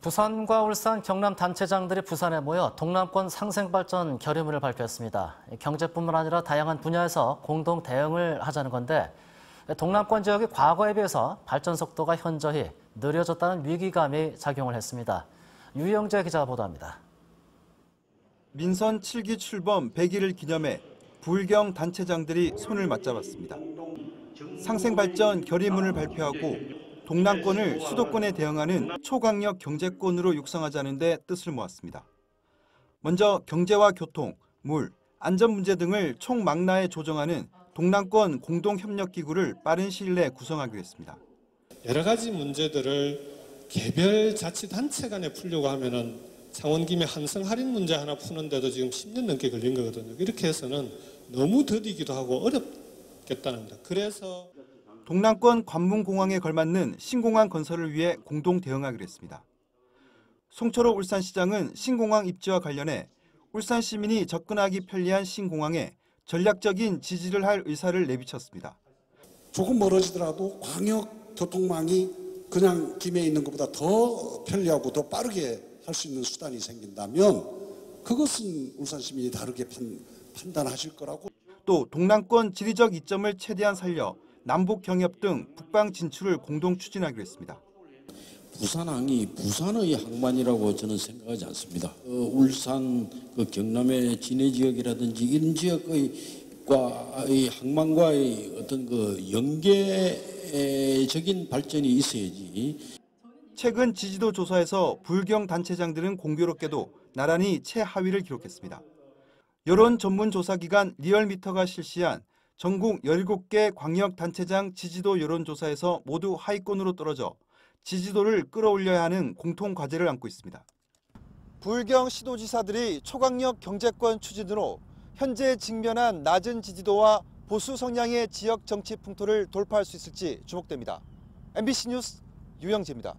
부산과 울산, 경남 단체장들이 부산에 모여 동남권 상생발전 결의문을 발표했습니다. 경제뿐만 아니라 다양한 분야에서 공동 대응을 하자는 건데 동남권 지역이 과거에 비해서 발전 속도가 현저히 느려졌다는 위기감이 작용을 했습니다. 유영재 기자가 보도합니다. 민선 7기 출범 100일을 기념해 부울경 단체장들이 손을 맞잡았습니다. 상생발전 결의문을 발표하고 동남권을 수도권에 대응하는 초강력 경제권으로 육성하자는 데 뜻을 모았습니다. 먼저 경제와 교통, 물, 안전 문제 등을 총망라에 조정하는 동남권 공동협력기구를 빠른 시일 내에 구성하기로 했습니다. 여러 가지 문제들을 개별 자치단체 간에 풀려고 하면은 창원 김에 한성 할인 문제 하나 푸는데도 지금 10년 넘게 걸린 거거든요. 이렇게 해서는 너무 더디기도 하고 어렵겠다는 겁니다. 그래서 동남권 관문공항에 걸맞는 신공항 건설을 위해 공동 대응하기로 했습니다. 송철호 울산시장은 신공항 입지와 관련해 울산 시민이 접근하기 편리한 신공항에 전략적인 지지를 할 의사를 내비쳤습니다. 조금 멀어지더라도 광역 교통망이 그냥 김해 있는 것보다 더 편리하고 더 빠르게 할 수 있는 수단이 생긴다면 그것은 울산 시민이 다르게 판, 판단하실 거라고. 또 동남권 지리적 이점을 최대한 살려 남북 경협 등 북방 진출을 공동 추진하기로 했습니다. 부산항이 부산의 항만이라고 저는 생각하지 않습니다. 어, 울산, 그 경남의 진해 지역이라든지 이런 지역의,과, 의 항만과의 어떤 그 연계적인 발전이 있어야지. 최근 지지도 조사에서 불경 단체장들은 공교롭게도 나란히 최하위를 기록했습니다. 여론 전문 조사 기관 리얼미터가 실시한 전국 17개 광역단체장 지지도 여론조사에서 모두 하위권으로 떨어져 지지도를 끌어올려야 하는 공통 과제를 안고 있습니다. 불경 시도지사들이 초강력 경제권 추진으로 현재 직면한 낮은 지지도와 보수 성향의 지역 정치 풍토를 돌파할 수 있을지 주목됩니다. MBC 뉴스 유영재입니다.